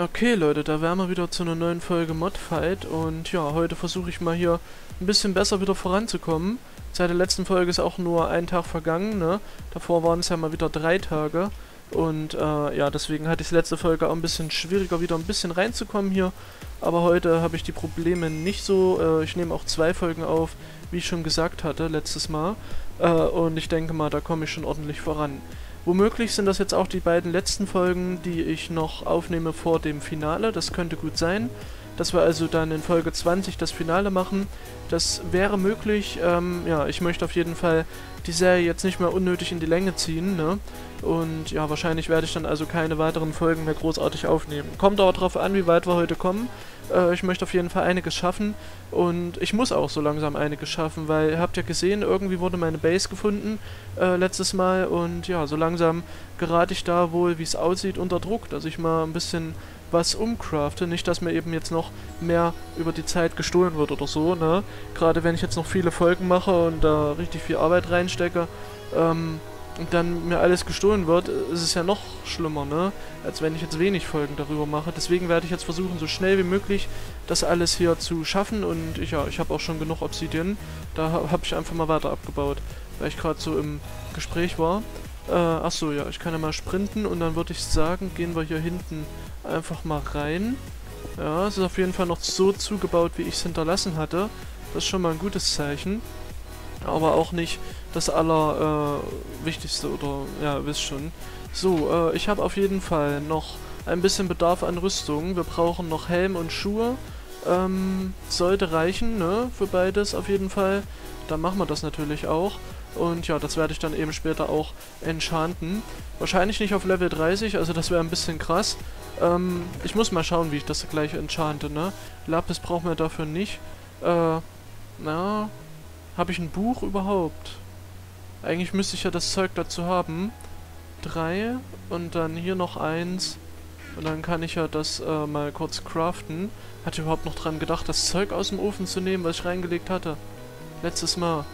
Okay Leute, da wären wir wieder zu einer neuen Folge Modfight und ja, heute versuche ich mal hier ein bisschen besser wieder voranzukommen. Seit der letzten Folge ist auch nur ein Tag vergangen, ne? Davor waren es ja mal wieder drei Tage und äh, ja, deswegen hatte ich letzte Folge auch ein bisschen schwieriger wieder ein bisschen reinzukommen hier. Aber heute habe ich die Probleme nicht so, äh, ich nehme auch zwei Folgen auf, wie ich schon gesagt hatte letztes Mal äh, und ich denke mal, da komme ich schon ordentlich voran. Womöglich sind das jetzt auch die beiden letzten Folgen, die ich noch aufnehme vor dem Finale. Das könnte gut sein, dass wir also dann in Folge 20 das Finale machen. Das wäre möglich. Ähm, ja, ich möchte auf jeden Fall die Serie jetzt nicht mehr unnötig in die Länge ziehen. Ne? Und ja, wahrscheinlich werde ich dann also keine weiteren Folgen mehr großartig aufnehmen. Kommt aber darauf an, wie weit wir heute kommen. Äh, ich möchte auf jeden Fall einiges schaffen. Und ich muss auch so langsam einiges schaffen, weil ihr habt ja gesehen, irgendwie wurde meine Base gefunden äh, letztes Mal. Und ja, so langsam gerate ich da wohl, wie es aussieht, unter Druck, dass ich mal ein bisschen was umcrafte. Nicht, dass mir eben jetzt noch mehr über die Zeit gestohlen wird oder so, ne? Gerade wenn ich jetzt noch viele Folgen mache und da richtig viel Arbeit reinstecke, ähm, und dann mir alles gestohlen wird, ist es ja noch schlimmer, ne? Als wenn ich jetzt wenig Folgen darüber mache. Deswegen werde ich jetzt versuchen, so schnell wie möglich das alles hier zu schaffen. Und ich, ja, ich habe auch schon genug Obsidian. Da habe ich einfach mal weiter abgebaut, weil ich gerade so im Gespräch war. Äh, achso, ja, ich kann ja mal sprinten und dann würde ich sagen, gehen wir hier hinten einfach mal rein. Ja, es ist auf jeden Fall noch so zugebaut, wie ich es hinterlassen hatte. Das ist schon mal ein gutes Zeichen aber auch nicht das Allerwichtigste äh, oder, ja, wisst schon. So, äh, ich habe auf jeden Fall noch ein bisschen Bedarf an Rüstung. Wir brauchen noch Helm und Schuhe. Ähm, sollte reichen, ne, für beides auf jeden Fall. Dann machen wir das natürlich auch. Und ja, das werde ich dann eben später auch enchanten. Wahrscheinlich nicht auf Level 30, also das wäre ein bisschen krass. Ähm, ich muss mal schauen, wie ich das gleich enchante, ne. Lapis brauchen wir dafür nicht. Äh, na, habe ich ein Buch überhaupt? Eigentlich müsste ich ja das Zeug dazu haben. Drei und dann hier noch eins. Und dann kann ich ja das äh, mal kurz craften. Hatte ich überhaupt noch dran gedacht, das Zeug aus dem Ofen zu nehmen, was ich reingelegt hatte? Letztes Mal.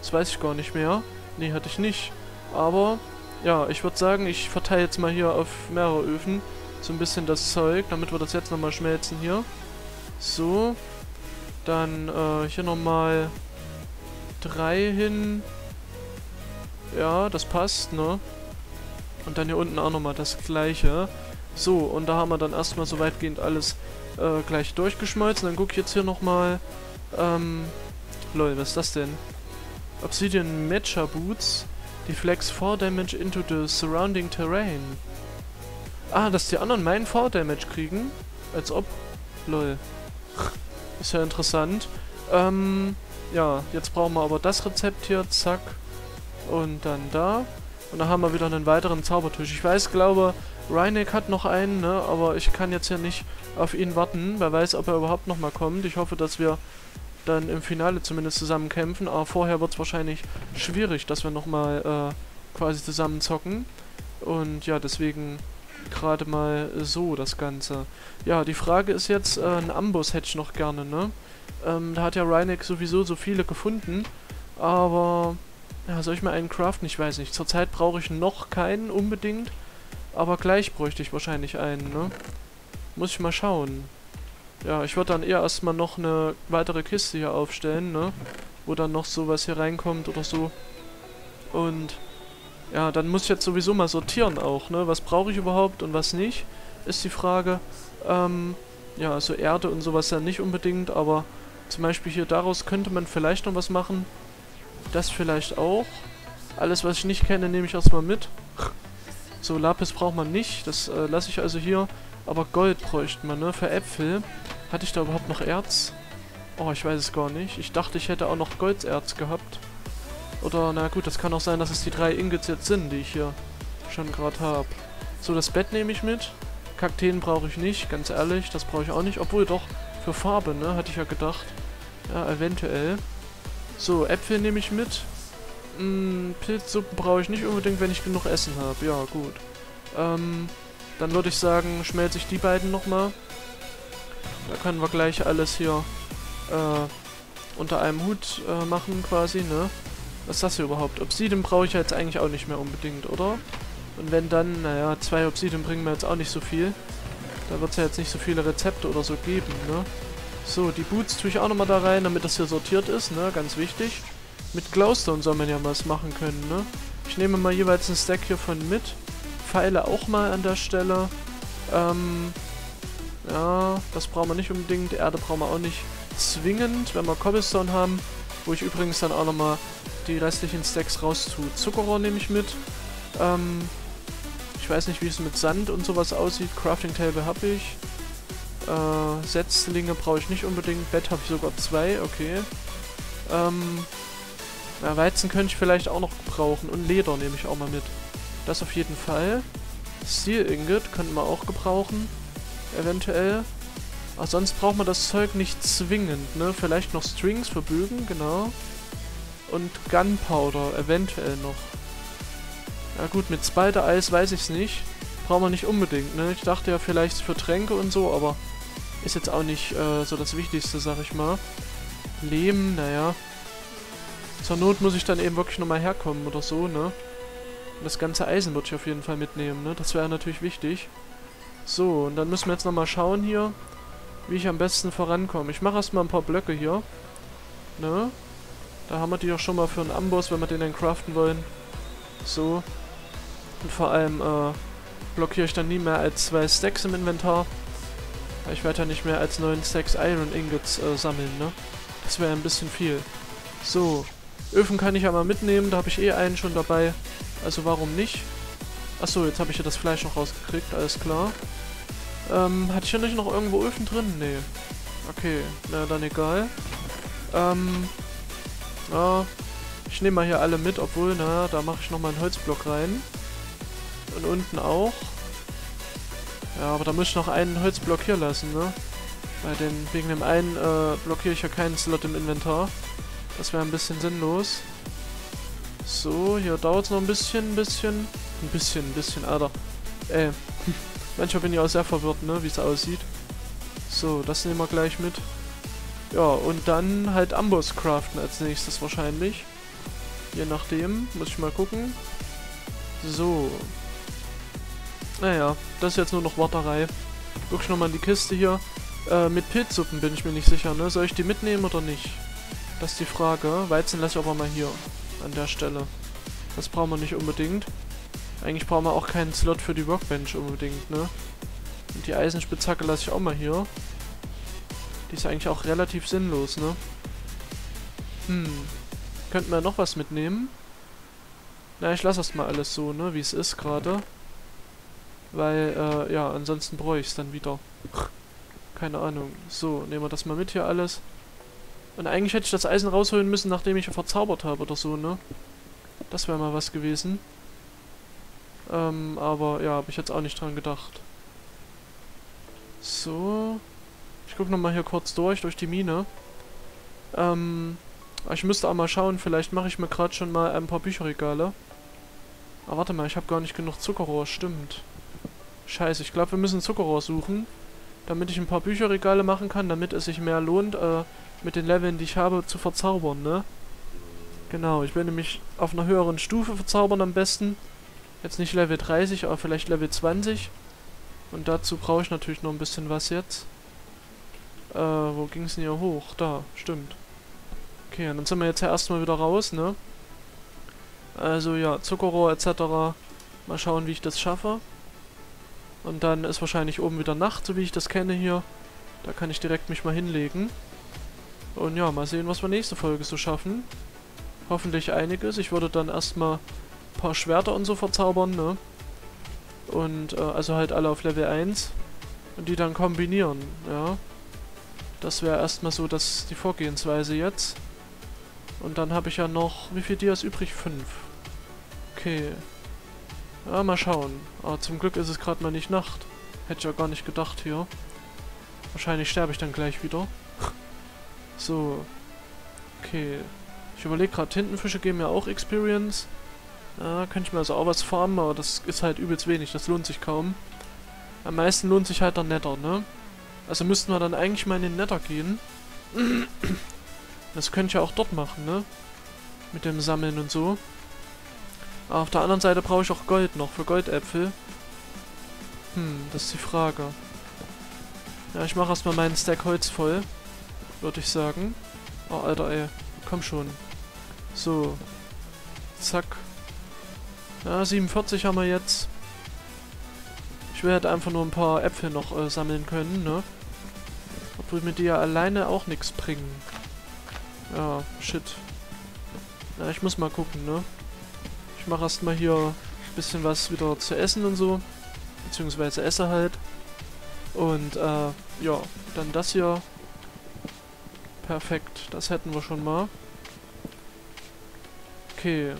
Das weiß ich gar nicht mehr. Nee, hatte ich nicht. Aber, ja, ich würde sagen, ich verteile jetzt mal hier auf mehrere Öfen so ein bisschen das Zeug, damit wir das jetzt nochmal schmelzen hier. So. Dann äh, hier nochmal 3 hin. Ja, das passt, ne? Und dann hier unten auch nochmal das gleiche. So, und da haben wir dann erstmal so weitgehend alles äh, gleich durchgeschmolzen. Dann gucke ich jetzt hier nochmal. Ähm, lol, was ist das denn? Obsidian Mecha Boots. Deflects 4 Damage into the surrounding terrain. Ah, dass die anderen meinen 4 Damage kriegen? Als ob. Lol. ist ja interessant. Ähm, ja, jetzt brauchen wir aber das Rezept hier, zack. Und dann da. Und dann haben wir wieder einen weiteren Zaubertisch. Ich weiß, glaube, Reinek hat noch einen, ne? Aber ich kann jetzt ja nicht auf ihn warten. Wer weiß, ob er überhaupt nochmal kommt. Ich hoffe, dass wir dann im Finale zumindest zusammen kämpfen. Aber vorher wird es wahrscheinlich schwierig, dass wir nochmal äh, quasi zusammen zocken. Und ja, deswegen gerade mal so das Ganze. Ja, die Frage ist jetzt, äh, einen Amboss hätte ich noch gerne, ne? Ähm, da hat ja Reineck sowieso so viele gefunden. Aber, ja, soll ich mal einen craften? Ich weiß nicht. Zurzeit brauche ich noch keinen unbedingt. Aber gleich bräuchte ich wahrscheinlich einen, ne? Muss ich mal schauen. Ja, ich würde dann eher erstmal noch eine weitere Kiste hier aufstellen, ne? Wo dann noch sowas hier reinkommt oder so. Und, ja, dann muss ich jetzt sowieso mal sortieren auch, ne? Was brauche ich überhaupt und was nicht, ist die Frage. Ähm, ja, also Erde und sowas ja nicht unbedingt, aber zum Beispiel hier daraus könnte man vielleicht noch was machen. Das vielleicht auch. Alles, was ich nicht kenne, nehme ich erstmal mit. So, Lapis braucht man nicht. Das äh, lasse ich also hier. Aber Gold bräuchte man, ne? Für Äpfel. Hatte ich da überhaupt noch Erz? Oh, ich weiß es gar nicht. Ich dachte, ich hätte auch noch Goldserz gehabt. Oder, na gut, das kann auch sein, dass es die drei Ingots jetzt sind, die ich hier schon gerade habe. So, das Bett nehme ich mit. Kakteen brauche ich nicht, ganz ehrlich. Das brauche ich auch nicht. Obwohl doch, für Farbe, ne? Hatte ich ja gedacht. Ja, eventuell. So, Äpfel nehme ich mit. Hm, Pilzsuppen brauche ich nicht unbedingt, wenn ich genug Essen habe. Ja, gut. Ähm, dann würde ich sagen, schmelze ich die beiden nochmal. Da können wir gleich alles hier äh, unter einem Hut äh, machen quasi, ne? Was ist das hier überhaupt? Obsidian brauche ich jetzt eigentlich auch nicht mehr unbedingt, oder? Und wenn dann, naja, zwei Obsidian bringen mir jetzt auch nicht so viel. Da wird es ja jetzt nicht so viele Rezepte oder so geben, ne? So, die Boots tue ich auch nochmal da rein, damit das hier sortiert ist, ne? Ganz wichtig. Mit Glowstone soll man ja was machen können, ne? Ich nehme mal jeweils einen Stack hiervon mit. Pfeile auch mal an der Stelle. Ähm, ja, das brauchen wir nicht unbedingt. Erde brauchen wir auch nicht zwingend, wenn wir Cobblestone haben. Wo ich übrigens dann auch nochmal die restlichen Stacks raus tue. Zuckerrohr nehme ich mit. Ähm, ich weiß nicht, wie es mit Sand und sowas aussieht. Crafting Table habe ich. Äh, Setzlinge brauche ich nicht unbedingt. Bett habe ich sogar zwei, okay. Ähm, ja, Weizen könnte ich vielleicht auch noch gebrauchen. Und Leder nehme ich auch mal mit. Das auf jeden Fall. Steel Ingot könnten wir auch gebrauchen. Eventuell. Aber sonst braucht man das Zeug nicht zwingend, ne? Vielleicht noch Strings für Bögen, genau. Und Gunpowder, eventuell noch. Ja gut, mit Spider-Eis weiß ich es nicht. Braucht man nicht unbedingt, ne? Ich dachte ja vielleicht für Tränke und so, aber ist jetzt auch nicht äh, so das Wichtigste, sag ich mal. Lehm, naja. Zur Not muss ich dann eben wirklich nochmal herkommen oder so, ne? Und das ganze Eisen würde ich auf jeden Fall mitnehmen, ne? Das wäre natürlich wichtig. So, und dann müssen wir jetzt nochmal schauen hier, wie ich am besten vorankomme. Ich mache erstmal ein paar Blöcke hier. Ne? Da haben wir die auch schon mal für einen Amboss, wenn wir den dann craften wollen. So. Und vor allem äh, blockiere ich dann nie mehr als zwei Stacks im Inventar. Ich werde ja nicht mehr als neun Stacks Iron Ingots äh, sammeln, ne? Das wäre ein bisschen viel. So. Öfen kann ich ja mitnehmen, da habe ich eh einen schon dabei. Also warum nicht? Achso, jetzt habe ich ja das Fleisch noch rausgekriegt, alles klar. Ähm, hatte ich hier nicht noch irgendwo Öfen drin? Nee. Okay, na dann egal. Ähm, ja, ich nehme mal hier alle mit, obwohl, na, da mache ich nochmal einen Holzblock rein. Und unten auch. Ja, aber da muss ich noch einen Holzblock hier lassen, ne? Weil den, wegen dem einen äh, blockiere ich ja keinen Slot im Inventar. Das wäre ein bisschen sinnlos. So, hier dauert es noch ein bisschen, ein bisschen. Ein bisschen, ein bisschen, Alter. Äh, manchmal bin ich auch sehr verwirrt, ne, wie es aussieht. So, das nehmen wir gleich mit. Ja, und dann halt Amboss craften als nächstes wahrscheinlich. Je nachdem, muss ich mal gucken. So. Naja, das ist jetzt nur noch Warterei. Guck ich nochmal in die Kiste hier. Äh, mit Pilzsuppen bin ich mir nicht sicher, ne? Soll ich die mitnehmen oder nicht? Das ist die Frage. Weizen lasse ich aber mal hier. An der Stelle. Das brauchen wir nicht unbedingt. Eigentlich brauchen wir auch keinen Slot für die Workbench unbedingt, ne? Und die Eisenspitzhacke lasse ich auch mal hier. Die ist eigentlich auch relativ sinnlos, ne? Hm. Könnten wir noch was mitnehmen? Na, ich lasse das mal alles so, ne? Wie es ist gerade. Weil, äh, ja, ansonsten bräuchte ich es dann wieder. Keine Ahnung. So, nehmen wir das mal mit hier alles. Und eigentlich hätte ich das Eisen rausholen müssen, nachdem ich verzaubert habe oder so, ne? Das wäre mal was gewesen. Ähm, aber ja, habe ich jetzt auch nicht dran gedacht. So. Ich gucke nochmal hier kurz durch, durch die Mine. Ähm, ich müsste auch mal schauen, vielleicht mache ich mir gerade schon mal ein paar Bücherregale. Aber warte mal, ich habe gar nicht genug Zuckerrohr, stimmt. Scheiße, ich glaube, wir müssen Zuckerrohr suchen, damit ich ein paar Bücherregale machen kann, damit es sich mehr lohnt, äh, mit den Leveln, die ich habe, zu verzaubern, ne? Genau, ich will nämlich auf einer höheren Stufe verzaubern am besten. Jetzt nicht Level 30, aber vielleicht Level 20. Und dazu brauche ich natürlich noch ein bisschen was jetzt. Äh, wo ging es denn hier hoch? Da, stimmt. Okay, dann sind wir jetzt ja erstmal wieder raus, ne? Also ja, Zuckerrohr etc. Mal schauen, wie ich das schaffe. Und dann ist wahrscheinlich oben wieder Nacht, so wie ich das kenne hier. Da kann ich direkt mich mal hinlegen. Und ja, mal sehen, was wir nächste Folge so schaffen. Hoffentlich einiges. Ich würde dann erstmal paar Schwerter und so verzaubern, ne? Und, äh, also halt alle auf Level 1. Und die dann kombinieren, ja. Das wäre erstmal so das, die Vorgehensweise jetzt. Und dann habe ich ja noch, wie viel Dias übrig? Fünf. Okay. Ja, mal schauen. Aber zum Glück ist es gerade mal nicht Nacht. Hätte ich ja gar nicht gedacht hier. Wahrscheinlich sterbe ich dann gleich wieder. so. Okay. Ich überlege gerade, Tintenfische geben mir auch Experience. Ja, könnte ich mir also auch was farmen, aber das ist halt übelst wenig. Das lohnt sich kaum. Am meisten lohnt sich halt der Netter, ne? Also müssten wir dann eigentlich mal in den Netter gehen. Das könnte ich ja auch dort machen, ne? Mit dem Sammeln und so. Aber auf der anderen Seite brauche ich auch Gold noch für Goldäpfel. Hm, das ist die Frage. Ja, ich mache erstmal meinen Stack Holz voll. Würde ich sagen. Oh, Alter, ey. Komm schon. So. Zack. Ja, 47 haben wir jetzt. Ich will halt einfach nur ein paar Äpfel noch äh, sammeln können, ne? Obwohl mir die ja alleine auch nichts bringen. Ja, shit. Ja, ich muss mal gucken, ne? Ich mache erstmal hier ein bisschen was wieder zu essen und so. Beziehungsweise esse halt. Und, äh, ja, dann das hier. Perfekt, das hätten wir schon mal. Okay.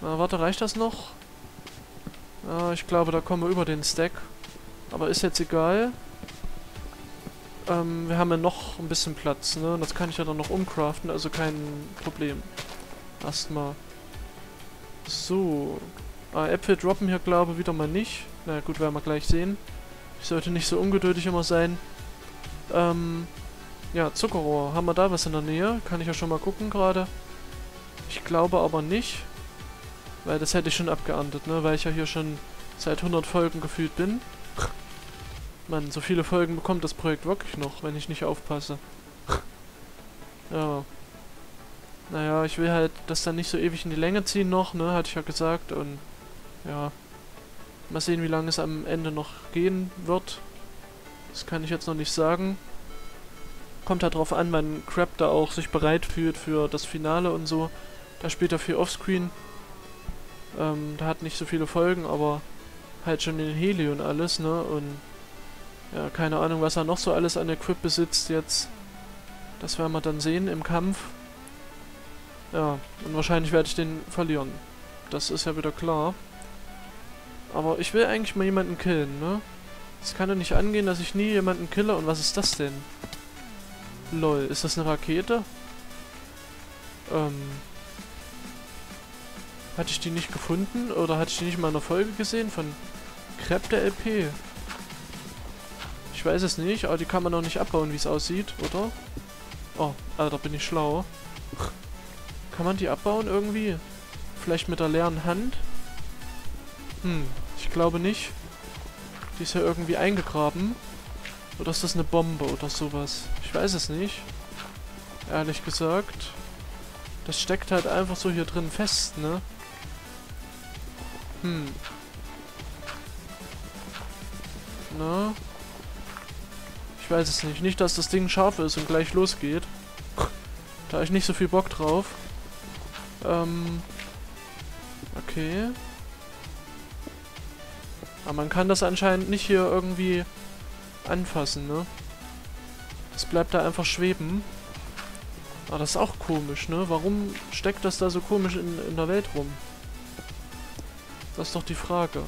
Na, warte, reicht das noch? Ja, ich glaube, da kommen wir über den Stack. Aber ist jetzt egal. Ähm, wir haben ja noch ein bisschen Platz, ne? Das kann ich ja dann noch umcraften, also kein Problem. Erstmal. So. Ah, Äpfel droppen hier, glaube ich, wieder mal nicht. Na gut, werden wir gleich sehen. Ich sollte nicht so ungeduldig immer sein. Ähm, ja, Zuckerrohr. Haben wir da was in der Nähe? Kann ich ja schon mal gucken gerade. Ich glaube aber nicht. Weil das hätte ich schon abgeerntet, ne? Weil ich ja hier schon seit 100 Folgen gefühlt bin. Mann, so viele Folgen bekommt das Projekt wirklich noch, wenn ich nicht aufpasse. ja. Naja, ich will halt das dann nicht so ewig in die Länge ziehen noch, ne? Hatte ich ja gesagt. Und ja. Mal sehen, wie lange es am Ende noch gehen wird. Das kann ich jetzt noch nicht sagen. Kommt halt drauf an, wann Crab da auch sich bereit fühlt für das Finale und so. Da spielt er viel Offscreen. Ähm, da hat nicht so viele Folgen, aber halt schon den Heli und alles, ne? Und ja, keine Ahnung, was er noch so alles an Equip besitzt jetzt. Das werden wir dann sehen im Kampf. Ja, und wahrscheinlich werde ich den verlieren. Das ist ja wieder klar. Aber ich will eigentlich mal jemanden killen, ne? Es kann ja nicht angehen, dass ich nie jemanden kille. Und was ist das denn? Lol, ist das eine Rakete? Ähm... Hatte ich die nicht gefunden? Oder hatte ich die nicht mal in einer Folge gesehen von Crepe der LP? Ich weiß es nicht, aber die kann man noch nicht abbauen, wie es aussieht, oder? Oh, Alter, bin ich schlau. Kann man die abbauen irgendwie? Vielleicht mit der leeren Hand? Hm, ich glaube nicht. Die ist ja irgendwie eingegraben. Oder ist das eine Bombe oder sowas? Ich weiß es nicht. Ehrlich gesagt. Das steckt halt einfach so hier drin fest, ne? Hm. Na? Ich weiß es nicht. Nicht, dass das Ding scharf ist und gleich losgeht. Da habe ich nicht so viel Bock drauf. Ähm. Okay. Aber man kann das anscheinend nicht hier irgendwie anfassen, ne? Es bleibt da einfach schweben. Aber das ist auch komisch, ne? Warum steckt das da so komisch in, in der Welt rum? Das ist doch die Frage.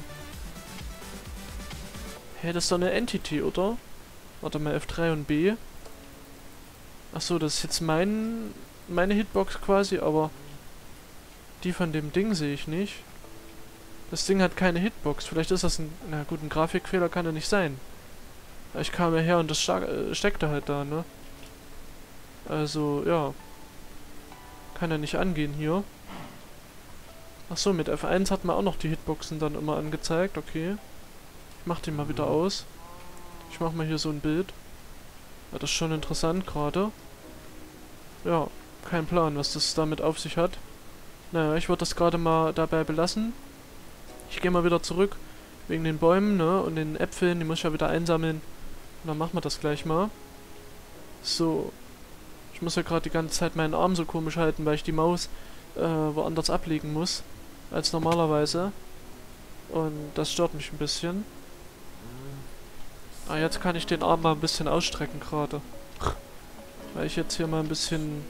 Hä, hey, das ist doch eine Entity, oder? Warte mal, F3 und B. Achso, das ist jetzt mein, meine Hitbox quasi, aber die von dem Ding sehe ich nicht. Das Ding hat keine Hitbox. Vielleicht ist das ein... Na gut, ein Grafikfehler kann ja nicht sein. Ich kam ja her und das äh, steckte halt da, ne? Also, ja. Kann ja nicht angehen hier. Achso, mit F1 hat man auch noch die Hitboxen dann immer angezeigt. Okay. Ich mach den mal wieder aus. Ich mach mal hier so ein Bild. Ja, das ist schon interessant gerade. Ja, kein Plan, was das damit auf sich hat. Naja, ich würde das gerade mal dabei belassen. Ich gehe mal wieder zurück. Wegen den Bäumen, ne? Und den Äpfeln, die muss ich ja wieder einsammeln. Und dann machen wir das gleich mal. So. Ich muss ja gerade die ganze Zeit meinen Arm so komisch halten, weil ich die Maus äh, woanders ablegen muss als normalerweise. Und das stört mich ein bisschen. Ah, jetzt kann ich den Arm mal ein bisschen ausstrecken gerade. Weil ich jetzt hier mal ein bisschen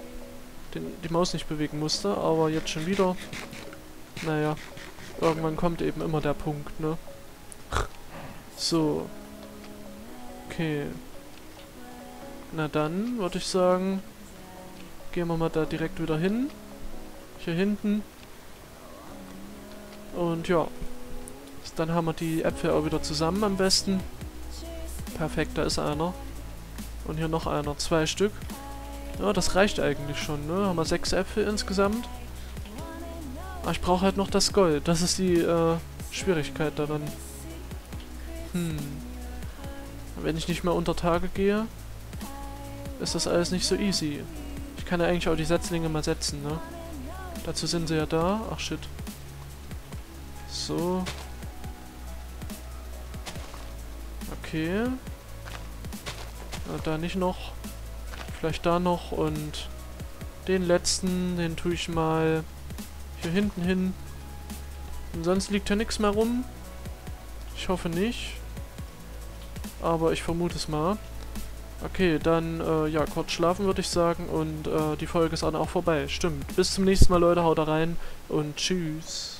den, die Maus nicht bewegen musste, aber jetzt schon wieder. Naja, irgendwann kommt eben immer der Punkt, ne? So. Okay. Na dann, würde ich sagen, gehen wir mal da direkt wieder hin. Hier hinten. Und ja. Dann haben wir die Äpfel auch wieder zusammen am besten. Perfekt, da ist einer. Und hier noch einer. Zwei Stück. Ja, das reicht eigentlich schon, ne? Haben wir sechs Äpfel insgesamt. Aber ich brauche halt noch das Gold. Das ist die äh, Schwierigkeit daran. Hm. Wenn ich nicht mehr unter Tage gehe, ist das alles nicht so easy. Ich kann ja eigentlich auch die Setzlinge mal setzen, ne? Dazu sind sie ja da. Ach shit. So. Okay. Da nicht noch. Vielleicht da noch und den letzten, den tue ich mal hier hinten hin. Und sonst liegt hier nichts mehr rum. Ich hoffe nicht. Aber ich vermute es mal. Okay, dann, äh, ja, kurz schlafen würde ich sagen und äh, die Folge ist dann auch vorbei. Stimmt. Bis zum nächsten Mal, Leute, haut rein und tschüss.